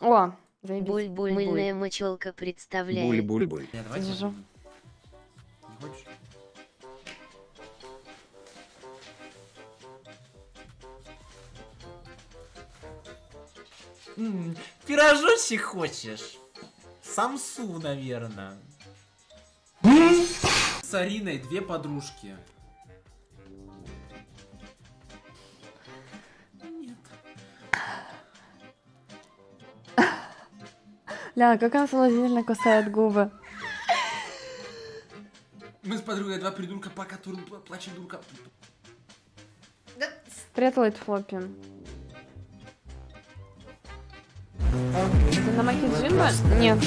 О, заебись. Буль-буль, мыльная мочелка представляет. Буль-буль-буль. Держу. Хочешь? М, Пирожочек хочешь? Самсу, наверное. С Ариной две подружки. Ля, как она соблазнительно кусает губы. Мы с подругой два придурка, по которым пла- плачет дурка. Привет, Лайт Флоппи. Ты на маке Джимба? Нет.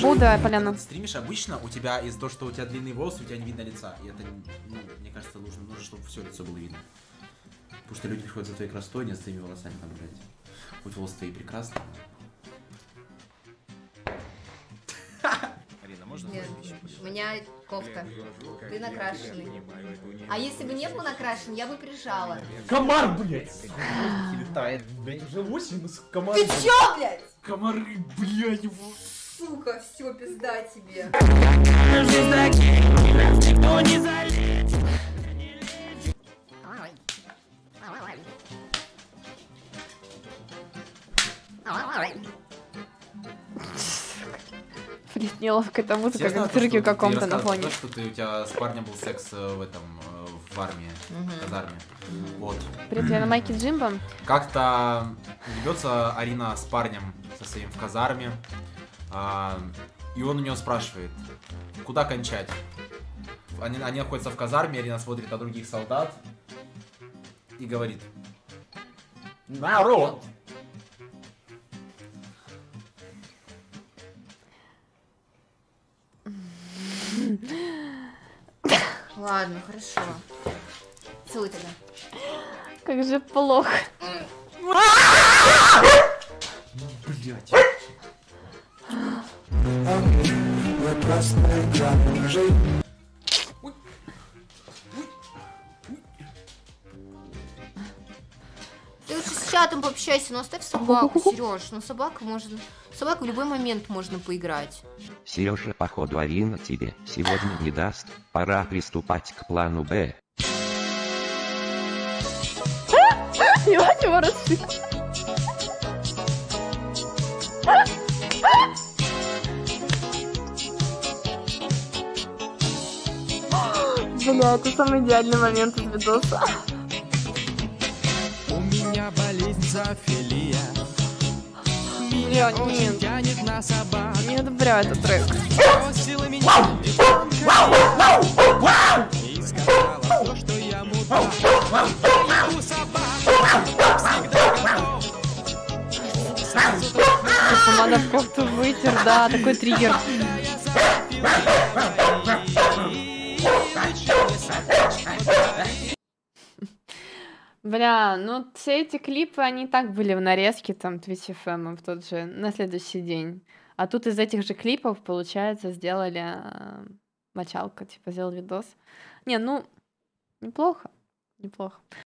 Буда, Поляна. Стримишь обычно, у тебя из-за того, что у тебя длинные волосы, у тебя не видно лица. И это, ну, мне кажется, нужно, нужно, чтобы все лицо было видно. Потому что люди приходят за твоей красотой, не за твоими волосами там, блядь. Хоть волосы твои прекрасные. Нет, у меня кофта. Ты накрашенный. А если бы не был накрашен, я бы прижала. Комар, блядь! Летает, блядь, уже 8 комары. Ты чё, блядь? Комары, блядь, Сука, все, пизда тебе. Неловко эта музыка, Честно, как то, цирке каком-то на фоне. да, что ты, у тебя с парнем был секс э, в этом, э, в армии, в казарме. Вот. Привет, я на майке Джимба. Как-то ебется Арина с парнем со своим в казарме, а, и он у нее спрашивает, куда кончать? Они, они находятся в казарме, Арина смотрит на других солдат и говорит, Народ! Ладно, хорошо. Целуй тогда. Как же плохо. блядь. Ты лучше с чатом пообщайся, но оставь собаку, Сереж. Ну собака может... Собаку в любой момент можно поиграть. Сережа, походу Арина тебе сегодня не даст. Пора приступать к плану Б. Его. Бля, это самый идеальный момент из видоса. У меня болезнь зоофилия Очень нет, не одобряю этот трек. Я Я Помада в кофту вытер, да, такой триггер. Бля, ну все эти клипы, они так были в нарезке, там, FM в тот же, на следующий день. А тут из этих же клипов, получается, сделали э, мочалка, типа, сделал видос. Не, ну, неплохо, неплохо.